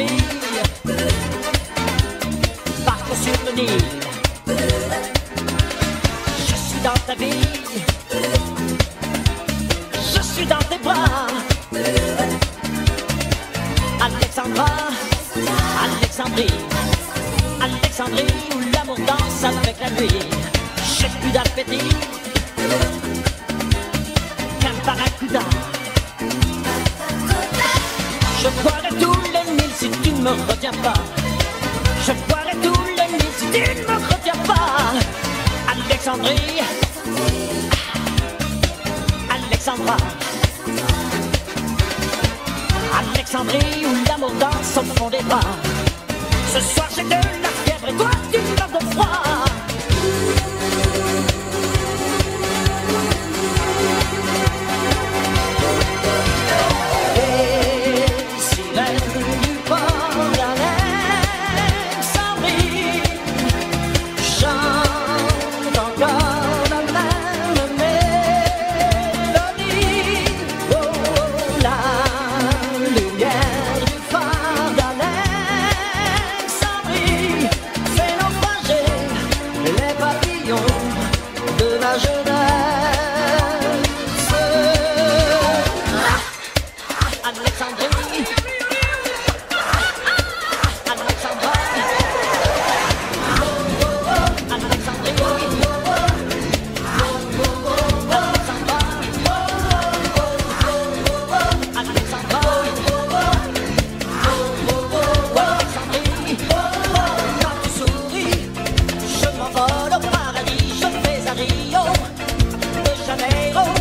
fille Partons sur le Nil Je suis dans ta vie. Je suis dans tes bras. Alexandra Alexandrie Alexandrie où l'amour danse avec la nuit. J'ai plus d'appétit Qu'un paracuda Je peux ne me retiens pas. Je boirai tous les nuits tu ne me retiens pas. Alexandrie, ah. Alexandra, Alexandrie où l'amour danse au fond des bras. Ce soir Janeiro.